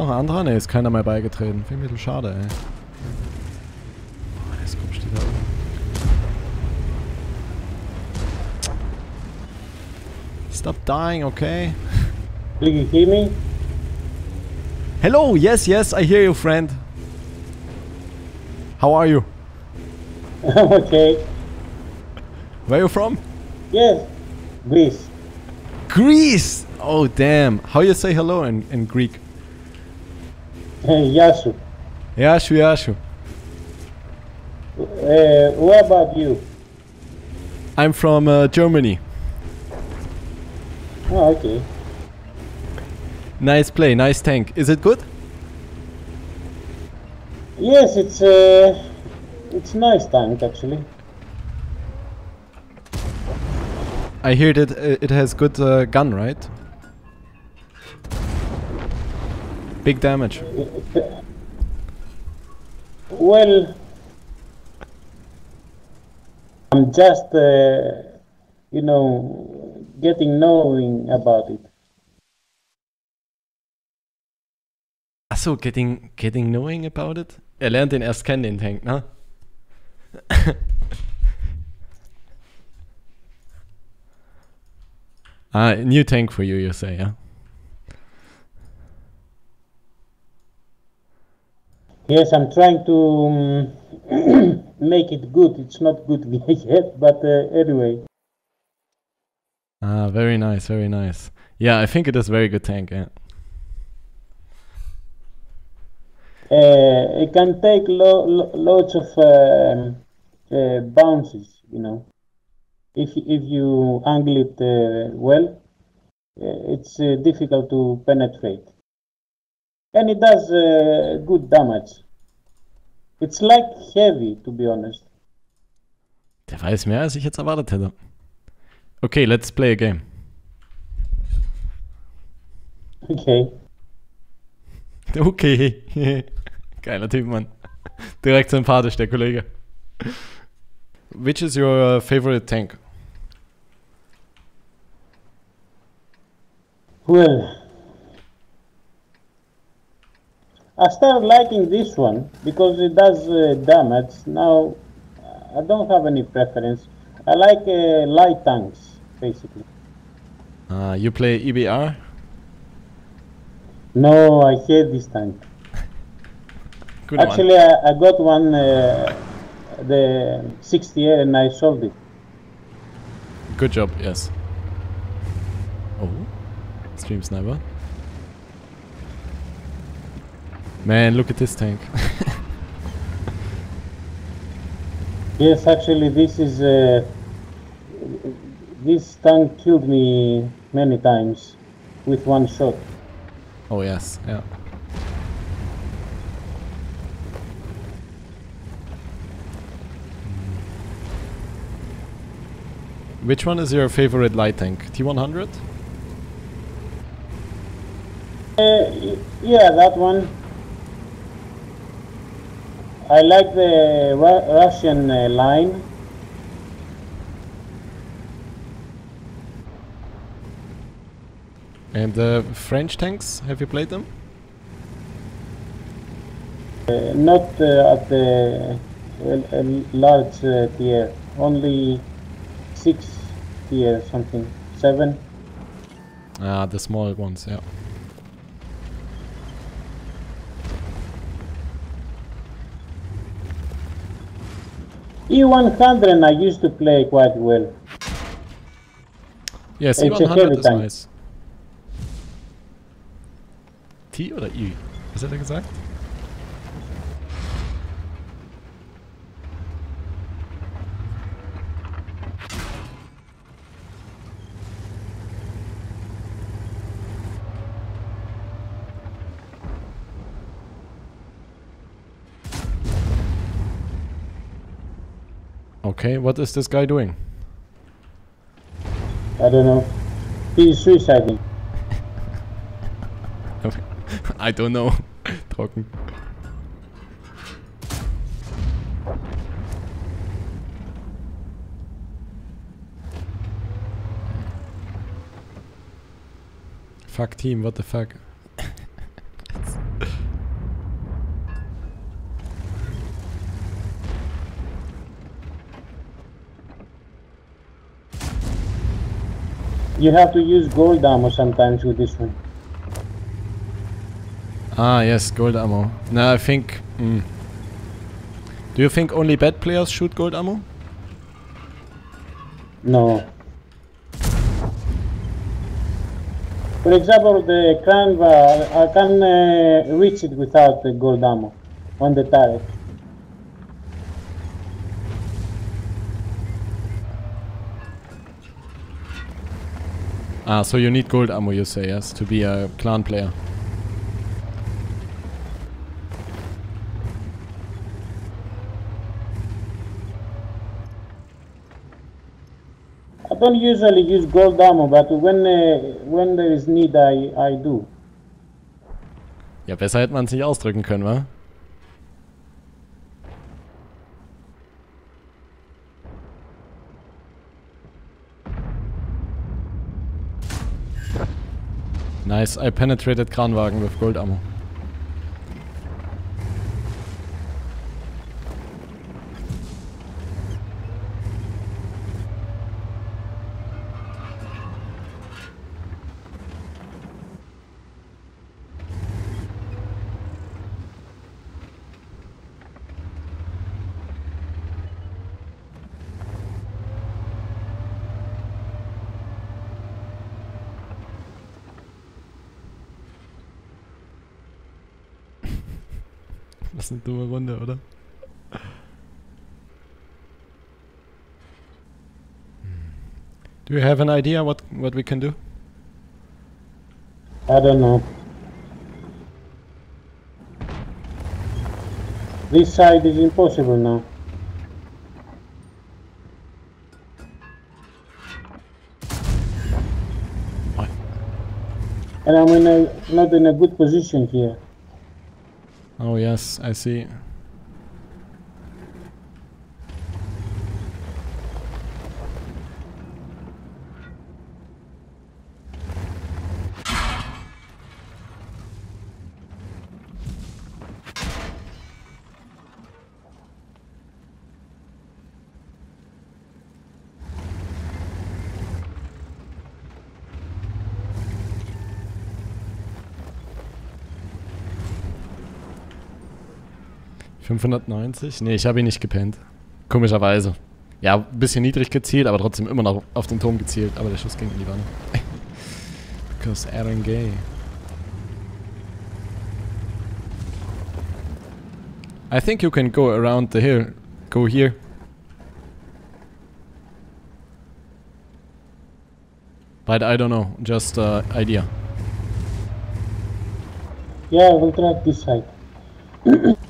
noch ein anderer? Ne, ist keiner mehr beigetreten. Finde ich ein bisschen schade, ey. Oh, das kommt steht da oben. Stop dying, okay? Do you hear me? Hello, yes, yes, I hear you, friend. How are you? okay. Where are you from? Yes. Greece. Greece! Oh, damn. How you say hello in, in Greek? Yasu. Yashu, Yashu. Uh, what about you? I'm from uh, Germany. Oh, okay. Nice play, nice tank. Is it good? Yes, it's uh, it's nice tank actually. I hear that uh, it has good uh, gun, right? Big damage. Well, I'm just uh, you know getting knowing about it. Achso, getting, getting knowing about it? Er lernt den erst kennen, den Tank, ne? ah, new tank for you, you say, yeah? Yes, I'm trying to um, make it good. It's not good yet, but uh, anyway. Ah, very nice, very nice. Yeah, I think it is very good tank, yeah. Uh, it can take lo- lo- lots of um uh, bounces, you know. If if you angle it uh, well, uh, it's uh, difficult to penetrate, and it does uh, good damage. It's like heavy, to be honest. Der weiß mehr, als ich jetzt erwartet hätte. Okay, let's play a game. Okay. Okay. Geiler Typ, Mann. Direkt sympathisch, der Kollege. Which is your uh, favorite tank? Well, I started liking this one because it does uh, damage. Now, I don't have any preference. I like uh, light tanks, basically. Uh, you play EBR? No, I hate this tank. Good one. Actually, I, I got one, uh, the 60 and I sold it. Good job, yes. Oh, stream sniper. Man, look at this tank. Yes, actually, this is uh, this tank killed me many times with one shot. oh yes, yeah. Which one is your favorite light tank? T100? Uh, yeah, that one. I like the Ru- Russian uh, line. And the French tanks, have you played them? Uh, not uh, at the uh, uh, large uh, tier, only six tier something, seven. Ah, the small ones, yeah. E100 I used to play quite well. Yes, It's a C100 heavy ist tank. nice. T oder I? Was hat er Okay, what is this guy doing? I don't know. He's suiciding. I don't know. Trocken. Fuck team, what the fuck? You have to use gold ammo sometimes with this one. Ah, yes, gold ammo. No, I think. Mm. Do you think only bad players shoot gold ammo? No. For example, the Kranvagn, I can uh, reach it without the gold ammo on the turret. Ah, so you need gold ammo, you say, yes, to be a clan player. I don't usually use gold ammo, but when uh, when there is need, I, I do. Ja, besser hätte man es nicht ausdrücken können, wa? Nice, I penetrated Kranvagn with gold ammo. Was eine dumme Runde, oder? Do you have an idea what what we can do? I don't know. This side is impossible now. What? And I'm in a, not in a good position here. Oh yes, I see. ...590? Nee, ich habe ihn nicht gepennt. Komischerweise. Ja, ein bisschen niedrig gezielt, aber trotzdem immer noch auf den Turm gezielt. Aber der Schuss ging in die Wanne. Because Aaron Gay. I think you can go around the hill. Go here. But I don't know, just uh, idea. Yeah, we'll try this side.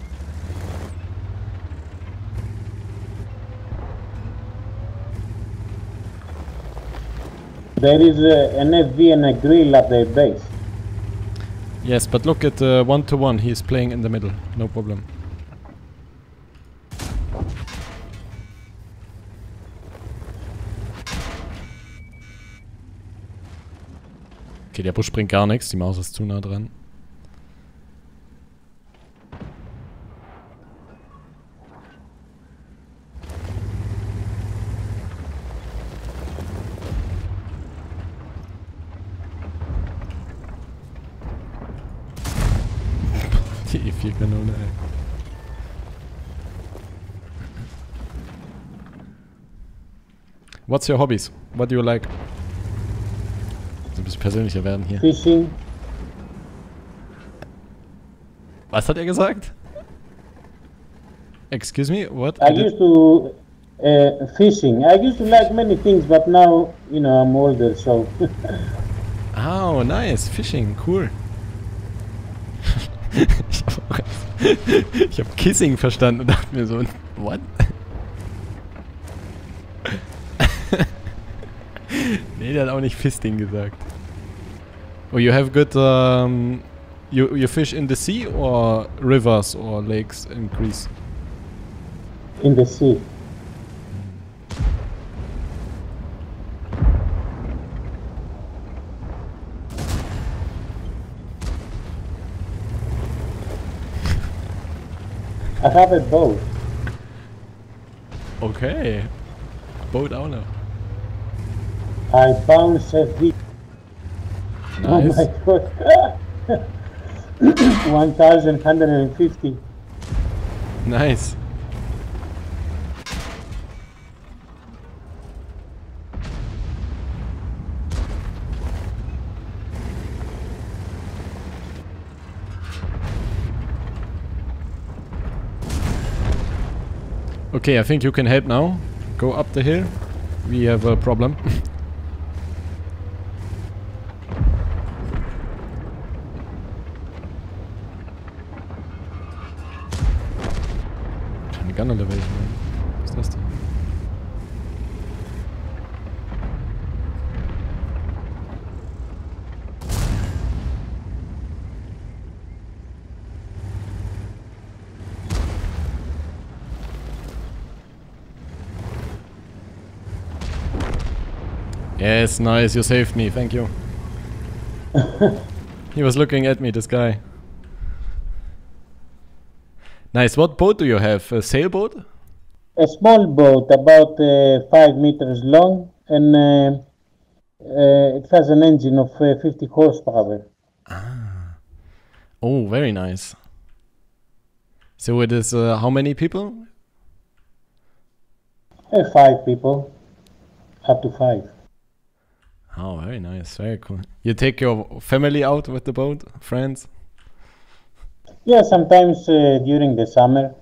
there is uh, an FV and a grill at their base. Yes, but look at uh, one to one. He's playing in the middle. No problem. Okay, der Busch bringt gar nichts. Die Maus ist zu nah dran. Die E4-Kanone, ey. What's your hobbies? What do you like? So ein bisschen persönlicher werden hier. Fishing, Was hat er gesagt? Excuse me, what? I used to uh, fishing. I used to like many things, but now you know I'm older, so Oh, nice, Fishing, cool. ich auch ich hab Kissing verstanden und dachte mir so, what? nee, der hat auch nicht Fisting gesagt. Oh, you have good, um, you, you fish in the sea or rivers or lakes in Greece? in the sea. I have a boat. Okay. Boat owner. I bounce a bit. Oh my god. 1150. Nice. Okay, I think you can help now. Go up the hill. We have a problem. Gun Elevation. Was ist das denn? Yes, nice. You saved me. Thank you. he was looking at me, this guy. Nice. What boat do you have? A sailboat? A small boat, about uh, 5 meters long, and uh, uh, it has an engine of uh, 50 horsepower. Ah. Oh, very nice. So it is uh, how many people? Uh, five people, up to five. Oh, very nice. Very cool. You take your family out with the boat, friends? Yeah, sometimes uh, during the summer.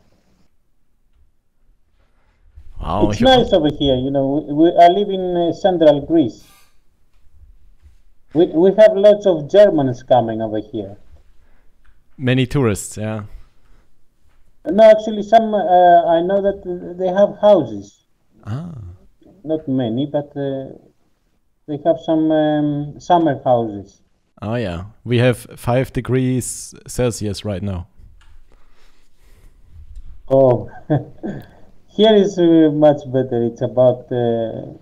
Wow. it's nice over here. You know, we, we, I live in uh, central Greece. We, we have lots of Germans coming over here. Many tourists, yeah. No, actually, some uh, I know that uh, they have houses. Ah. Not many, but they have some um, summer houses. Oh, yeah. We have 5 degrees Celsius right now. Oh, here is uh, much better. It's about uh,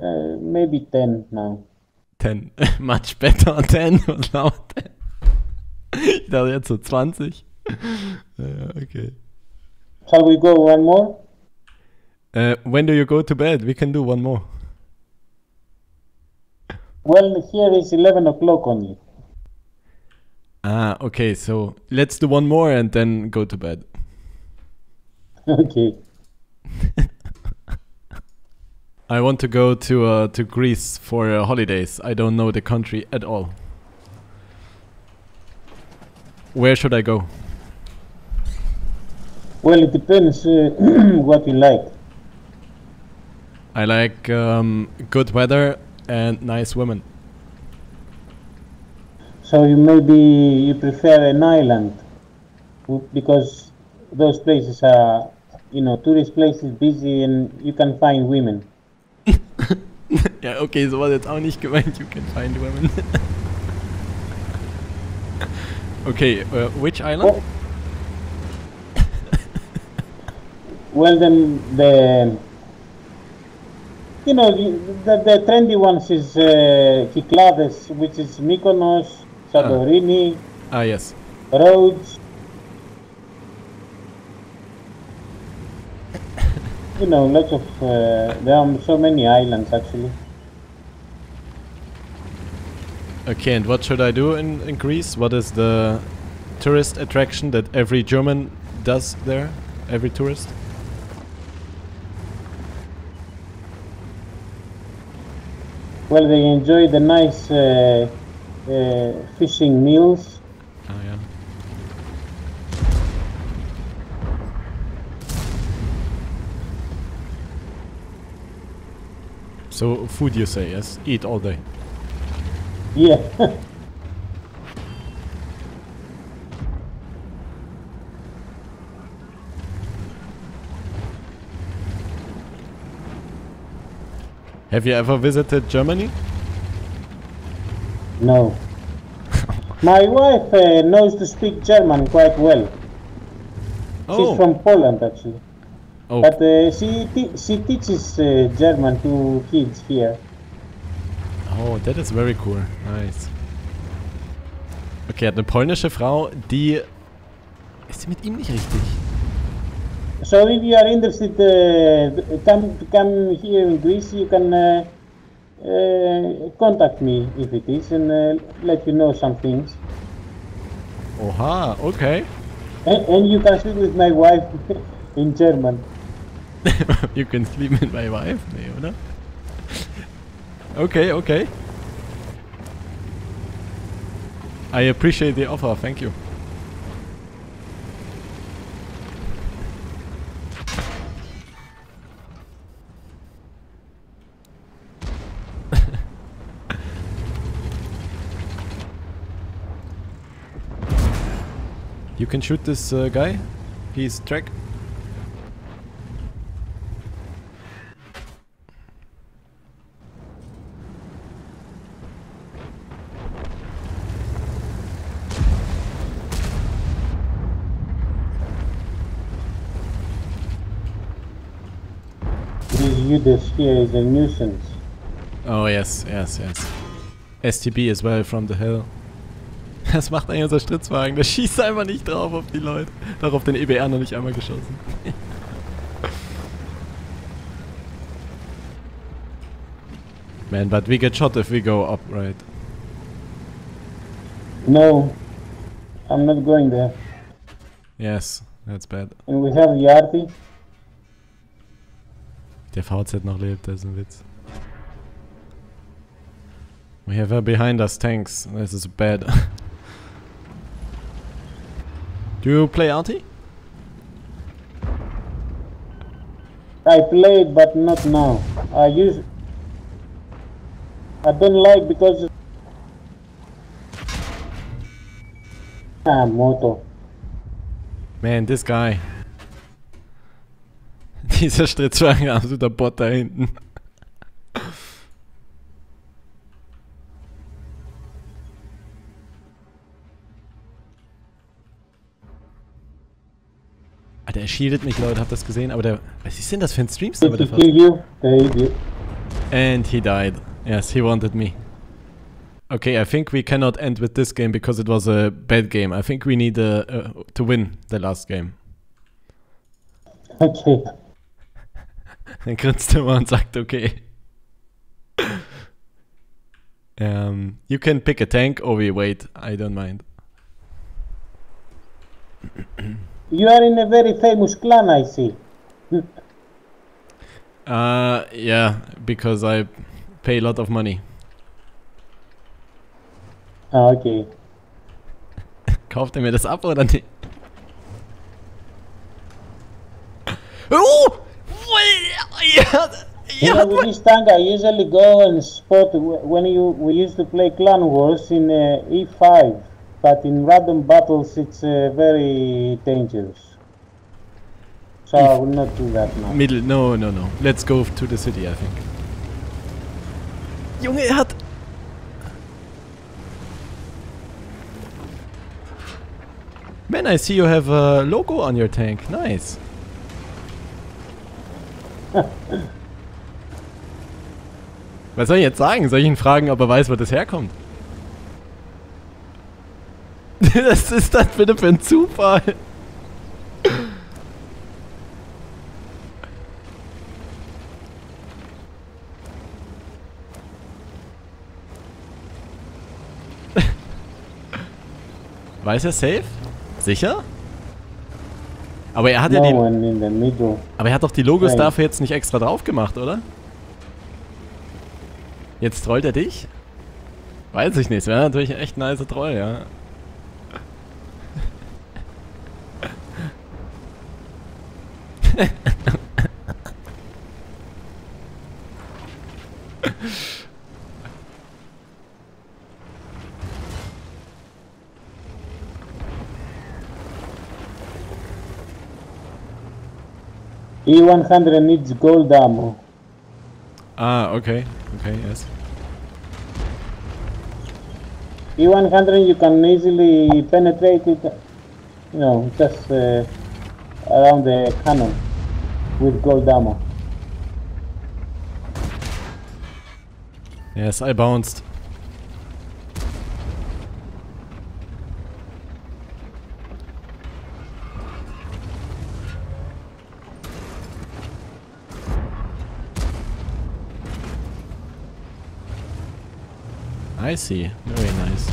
uh, maybe 10 now. 10. Much better. 10. Was war 10? Ich dachte jetzt so 20. Okay. Shall we go one more? Uh, when do you go to bed? We can do one more. Well, here is 11 o'clock only. Ah, okay. So let's do one more and then go to bed. Okay. I want to go to uh, to Greece for uh, holidays. I don't know the country at all. Where should I go? Well, it depends uh, what you like. I like um, good weather and nice women. So you maybe you prefer an island because those places are, you know, tourist places busy and you can find women. ja, okay, so war jetzt auch nicht gemeint. You can find women. okay, uh, which island? Oh. Well, then the you know the, the, trendy ones is uh, Cyclades, which is Mykonos, Santorini, Ah, yes. Rhodes. you know, lots of uh, there are so many islands actually. Okay, and what should I do in, in Greece? What is the tourist attraction that every German does there? Every tourist? Well, they enjoy the nice uh, uh, fishing meals. Ah, yeah. So, food you say, yes? Eat all day. Yeah. Have you ever visited Germany? no. My wife uh, knows to speak German quite well. She's from Poland actually. oh, But uh, she she teaches uh, German to kids here. oh, that is very cool. Nice. Okay, hat eine polnische Frau, die... Ist sie mit ihm nicht richtig? So if you are interested uh, come to come here in Greece, you can uh, uh, contact me if it is and uh, let you know some things. Oha, okay. And, and you can sleep with my wife in German. you can sleep with my wife? Nee, oder? Okay, okay. I appreciate the offer, thank you. You can shoot this uh, guy. He's track. This Judas here is a nuisance. Oh yes, yes, yes. STB as well from the hill. Das macht eigentlich unser Stritzwagen. Der schießt einfach nicht drauf auf die Leute. Darauf den EBR noch nicht einmal geschossen. Man, but we get shot if we go up, right? No, I'm not going there. Yes, that's bad. And we have Yardi. Der VZ noch lebt, das ist ein Witz. We have her behind us tanks. This is bad. Do you play arty? I played, but not now. I use. I don't like because. Ah, moto. Man, this guy. Dieser Stridsvagn, absoluter Bot da hinten. Alter, er shieldet mich, Leute, habt das gesehen? Aber der. Was ist denn das für ein Streamster? Did he kill you? The idiot. And he died. Yes, he wanted me. Okay, I think we cannot end with this game because it was a bad game. I think we need uh, uh, to win the last game. Okay. Dann grinst er mal und sagt, okay. Um, you can pick a tank or we wait. I don't mind. You are in a very famous clan, I see. Uh, yeah, because I pay a lot of money. Ah, okay. Kauft er mir das ab oder nicht? Oh! Ja, Yeah, ja, with this tank, I usually go and spot when you we used to play Clan Wars in uh, E5, but in random battles it's uh, very dangerous. So I will not do that now. Middle, no, no, no. Let's go to the city, I think. Junge, er hat... Man, I see you have a logo on your tank. Nice. Was soll ich jetzt sagen? Soll ich ihn fragen, ob er weiß, wo das herkommt? Was ist das bitte für ein Zufall? Weiß er safe? Sicher? Aber er hat ja die, aber er hat doch die Logos Nein. dafür jetzt nicht extra drauf gemacht, oder? Jetzt trollt er dich? Weiß ich nicht, wäre natürlich ein echt nice Troll, ja. E100 E needs gold ammo. Ah, okay. Okay, yes. E100 you can easily penetrate it, you know, just uh, around the cannon with gold ammo. Yes, I bounced. I see. Very nice.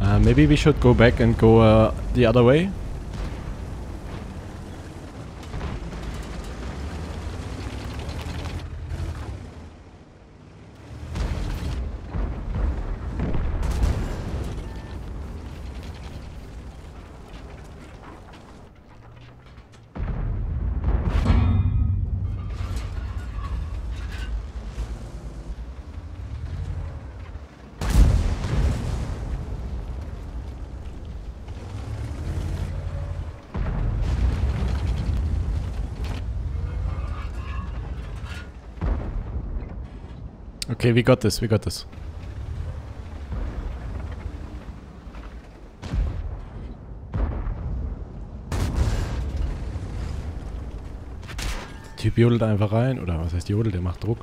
Uh, maybe we should go back and go uh, the other way. Okay, we got this, we got this. Typ jodelt einfach rein, oder was heißt jodelt, der macht Druck.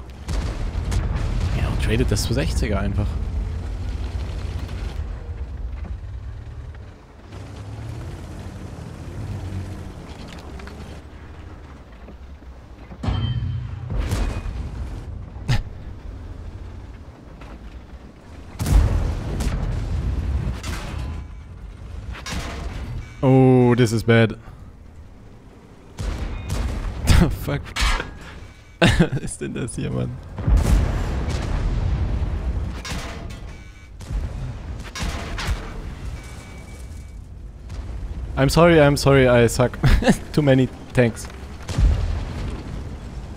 Ja, und tradet das zu 60er einfach. Oh, this is bad. The fuck? Ist denn das hier, Mann? I'm sorry, I'm sorry, I suck. Too many tanks.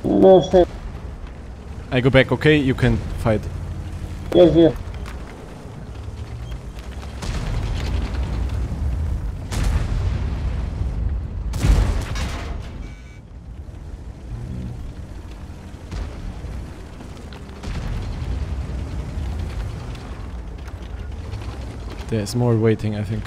No. I go back, okay? You can fight. Yes, yes. There's more waiting, I think.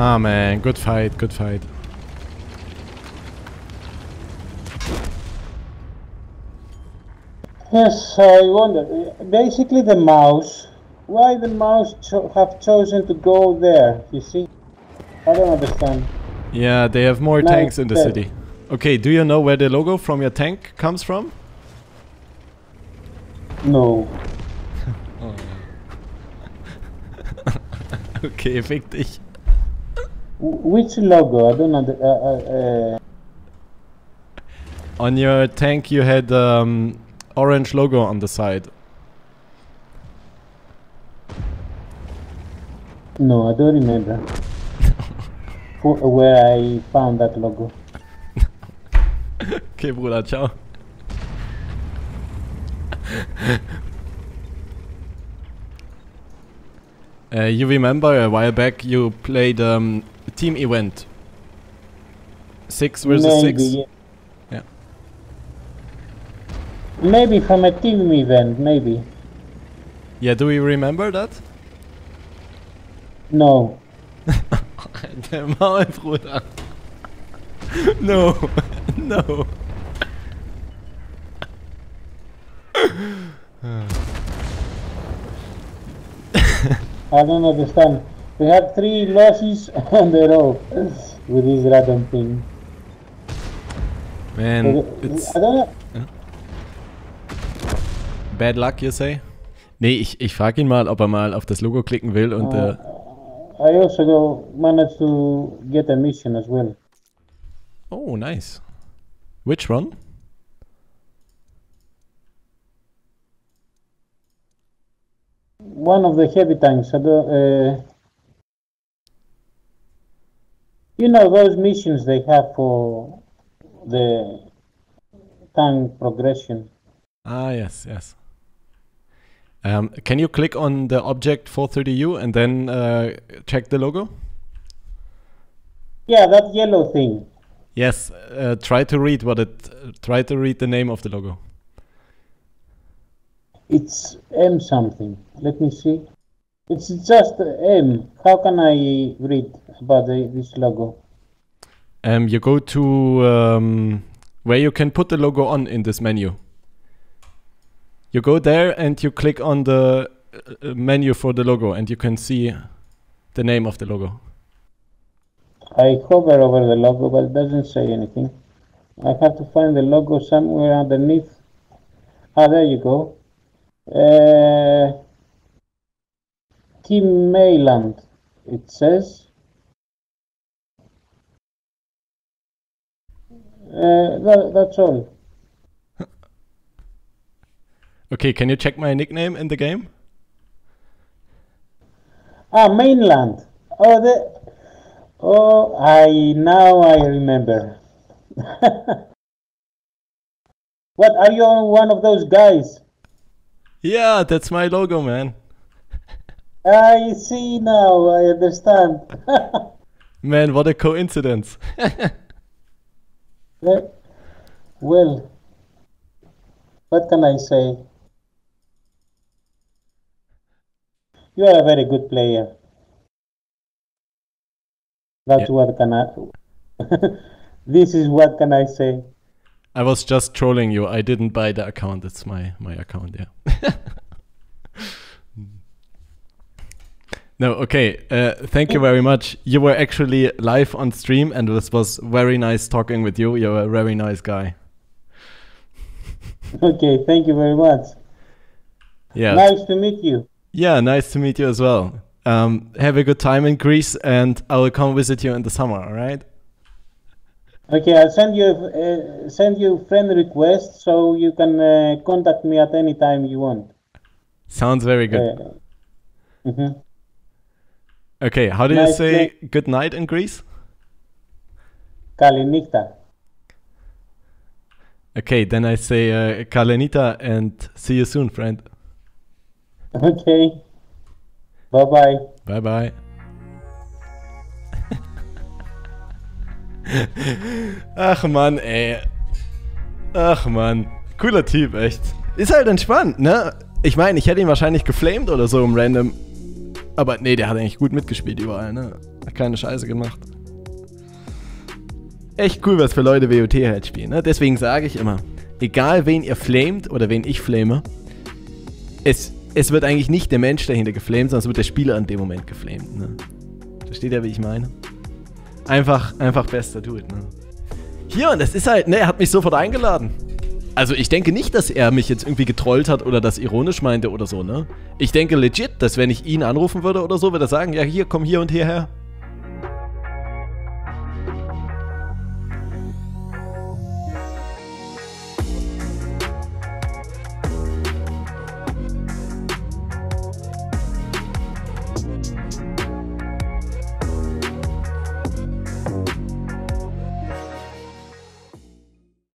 Ah man, good fight, good fight. Yes, I wonder. Basically, the mouse. Why the mouse cho- have chosen to go there? You see, I don't understand. Yeah, they have more No, tanks in the city. Okay, do you know where the logo from your tank comes from? No. Okay, fick dich. Which logo? I don't know. Uh, uh, uh, On your tank you had um, orange logo on the side. no, I don't remember. Where I found that logo. Okay, Bruder, ciao. uh, you remember a while back you played um, team event. Six versus Maybe. six. yeah. Maybe from a team event. Maybe. Yeah, do you remember that? No. Der Maul, Bruder. No, no. I don't understand. We have three losses on the row with this random thing. Man, I it's don't know. bad luck, you say? Nee, ich, ich frage ihn mal, ob er mal auf das Logo klicken will und äh, I also go, managed to get a mission as well. Oh, nice. Which one? One of the heavy tanks. I don't, uh, you know those missions they have for the tank progression. Ah, yes, yes. Um, can you click on the object 430U and then uh, check the logo? Yeah, that yellow thing. Yes. Uh, try to read what it. Uh, try to read the name of the logo. It's M something. Let me see. It's just M. How can I read about the, this logo? Um, you go to um, where you can put the logo on in this menu. You go there and you click on the uh, menu for the logo and you can see the name of the logo. I hover over the logo, but it doesn't say anything. I have to find the logo somewhere underneath. Ah, there you go. Uh, Team Mailand, it says. Uh, that, that's all. Okay, can you check my nickname in the game? Ah, Mailand. Oh, the. Oh, I now I remember. what are you one of those guys? Yeah, that's my logo, man. I see now. I understand. Man, what a coincidence. Well- what can I say? You are a very good player. That's Yeah. what can I. this is what can I say. I was just trolling you. I didn't buy the account. It's my my account, yeah. No, okay. Uh, thank you very much. You were actually live on stream, and this was very nice talking with you. You're a very nice guy. Okay, thank you very much. Yeah. Nice to meet you. Yeah, nice to meet you as well. Um, have a good time in Greece, and I will come visit you in the summer. All right? Okay, I'll send you uh, send you friend request so you can uh, contact me at any time you want. Sounds very good. Uh, mhm. Okay, how do you say good night in Greece? Kalinykta. Okay, then I say uh, Kalenita and see you soon, friend. Okay. Bye bye. Bye bye. Ach Mann, ey. Ach Mann. Cooler Typ, echt. Ist halt entspannt, ne? Ich meine, ich hätte ihn wahrscheinlich geflamed oder so im Random. Aber nee, der hat eigentlich gut mitgespielt überall, ne? Hat keine Scheiße gemacht. Echt cool, was für Leute WOT halt spielen, ne? Deswegen sage ich immer, egal wen ihr flamet oder wen ich flame, es, es wird eigentlich nicht der Mensch dahinter geflamed, sondern es wird der Spieler in dem Moment geflamed, ne? Versteht ihr, wie ich meine? Einfach, einfach bester Dude, ne? Hier, und das ist halt, ne, er hat mich sofort eingeladen. Also ich denke nicht, dass er mich jetzt irgendwie getrollt hat oder das ironisch meinte oder so, ne? Ich denke legit, dass wenn ich ihn anrufen würde oder so, würde er sagen, ja hier, komm hier und hierher.